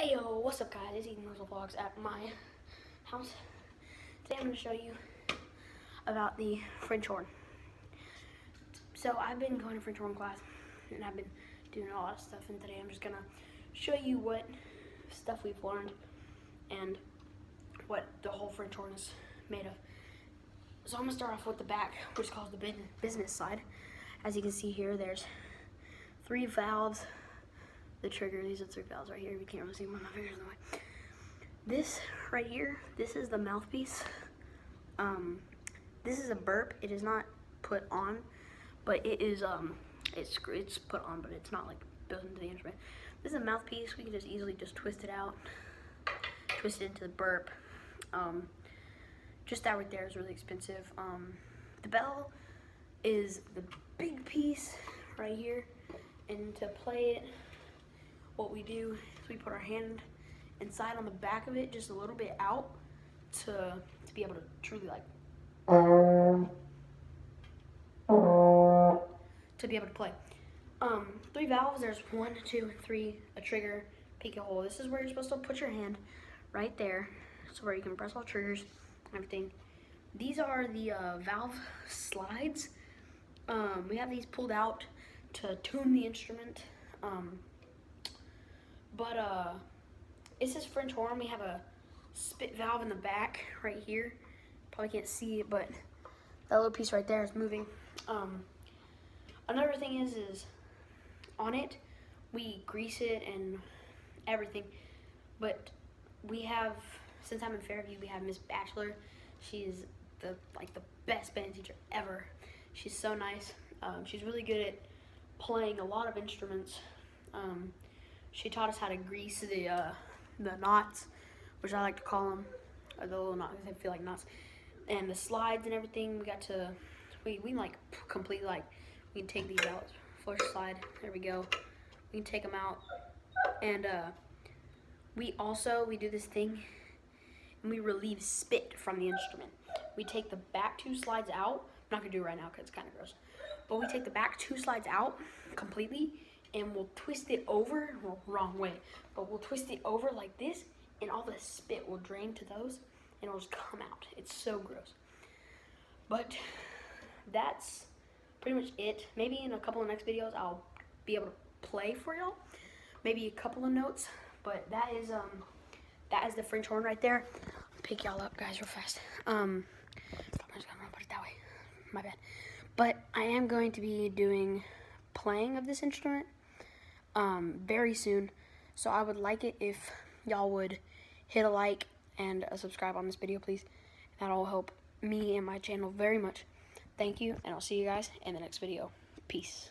Hey yo, what's up guys? It's Eden Muzzle Vlogs at my house. Today I'm going to show you about the French horn. So I've been going to French horn class and I've been doing a lot of stuff and today I'm just going to show you what stuff we've learned and what the whole French horn is made of. So I'm going to start off with the back, which is called the business side. As you can see here, there's three valves the trigger. These are three valves right here. You can't really see them my fingers in the way. This right here, this is the mouthpiece. Um, this is a burp. It is not put on, but it is um, it's it's put on, but it's not like built into the instrument. This is a mouthpiece. We can just easily just twist it out, twist it into the burp. Um, just that right there is really expensive. Um, the bell is the big piece right here, and to play it what we do is we put our hand inside on the back of it, just a little bit out, to to be able to truly like to be able to play. Um, three valves. There's one, two, three, a trigger, peek a hole. This is where you're supposed to put your hand, right there, so where you can press all triggers, everything. These are the uh, valve slides. Um, we have these pulled out to tune the instrument. Um, but uh, it says French horn. We have a spit valve in the back right here. Probably can't see it, but that little piece right there is moving. Um, another thing is, is on it, we grease it and everything. But we have, since I'm in Fairview, we have Miss Bachelor. She's the like the best band teacher ever. She's so nice. Um, she's really good at playing a lot of instruments. Um, she taught us how to grease the uh, the knots, which I like to call them, or the little knots. I feel like knots, and the slides and everything. We got to we we like complete like we can take these out. First slide, there we go. We can take them out, and uh, we also we do this thing, and we relieve spit from the instrument. We take the back two slides out. I'm not gonna do it right now because it's kind of gross, but we take the back two slides out completely and we'll twist it over, well, wrong way, but we'll twist it over like this and all the spit will drain to those and it'll just come out. It's so gross. But that's pretty much it. Maybe in a couple of next videos I'll be able to play for y'all. Maybe a couple of notes, but that is um that is the French horn right there. I'll pick y'all up guys real fast. Um I'm just gonna put it that way. My bad. But I am going to be doing playing of this instrument um, very soon. So I would like it if y'all would hit a like and a subscribe on this video, please. That'll help me and my channel very much. Thank you, and I'll see you guys in the next video. Peace.